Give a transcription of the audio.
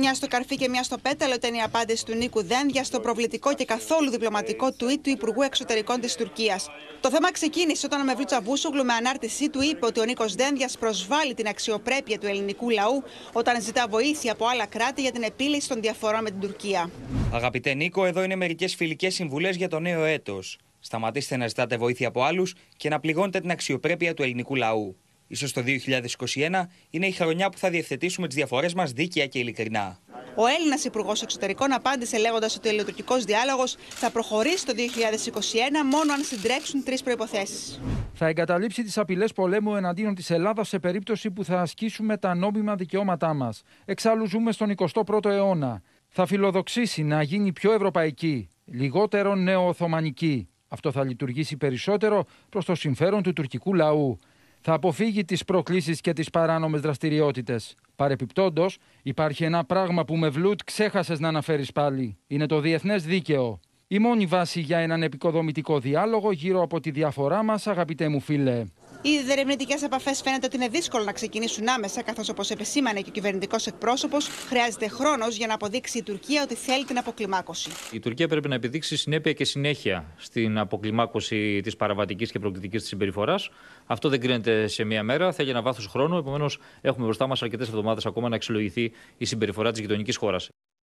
Μια στο καρφί και μια στο πέταλο ήταν η απάντηση του Νίκου Δένδια στο προβλητικό και καθόλου διπλωματικό tweet του Υπουργού Εξωτερικών της Τουρκίας. Το θέμα ξεκίνησε όταν ο Μευλούτσα Βούσογλου με ανάρτησή του είπε ότι ο Νίκος Δένδιας προσβάλλει την αξιοπρέπεια του ελληνικού λαού όταν ζητά βοήθεια από άλλα κράτη για την επίλυση των διαφορών με την Τουρκία. Αγαπητέ Νίκο, εδώ είναι μερικές φιλικές συμβουλές για το νέο έτος. Σταματήστε να ζητάτε βοήθεια από άλλους και να πληγώνετε την αξιοπρέπεια του ελληνικού λαού. Ίσως το 2021 είναι η χρονιά που θα διευθετήσουμε τις διαφορές μας δίκαια και ειλικρινά. Ο Έλληνας Υπουργός Εξωτερικών απάντησε λέγοντας ότι ο ελληνοτουρκικός διάλογος θα προχωρήσει το 2021 μόνο αν συντρέξουν τρεις προποθέσει. Θα εγκαταλείψει τις απειλές πολέμου εναντίον της Ελλάδας σε περίπτωση που θα ασκήσουμε τα νόμιμα δικαιώματά μας. Εξάλλου, ζούμε στον 21ο αιώνα. Θα φιλοδοξήσει να γίνει πιο ευρωπαϊκή, λιγότερο νεοοθωμανική. Αυτό θα λειτουργήσει περισσότερο προς το συμφέρον του τουρκικού λαού θα αποφύγει τις προκλήσεις και τις παράνομες δραστηριότητες. Παρεπιπτόντος, υπάρχει ένα πράγμα που με βλούτ ξέχασες να αναφέρεις πάλι. Είναι το διεθνές δίκαιο. Η μόνη βάση για έναν επικοδομητικό διάλογο γύρω από τη διαφορά μας, αγαπητέ μου φίλε. Οι διερευνητικές επαφές φαίνεται ότι είναι δύσκολο να ξεκινήσουν άμεσα, καθώς όπως επεσήμανε και ο κυβερνητικός εκπρόσωπος, χρειάζεται χρόνος για να αποδείξει η Τουρκία ότι θέλει την αποκλιμάκωση. Η Τουρκία πρέπει να επιδείξει συνέπεια και συνέχεια στην αποκλιμάκωση της παραβατικής και προκλητικής της συμπεριφοράς. Αυτό δεν κρίνεται σε μία μέρα, θέλει ένα βάθος χρόνου. Επομένως, έχουμε μπροστά μας αρκετές εβδομάδες ακόμα να αξιολογηθεί η συμπεριφορά της γειτονικής χώρας.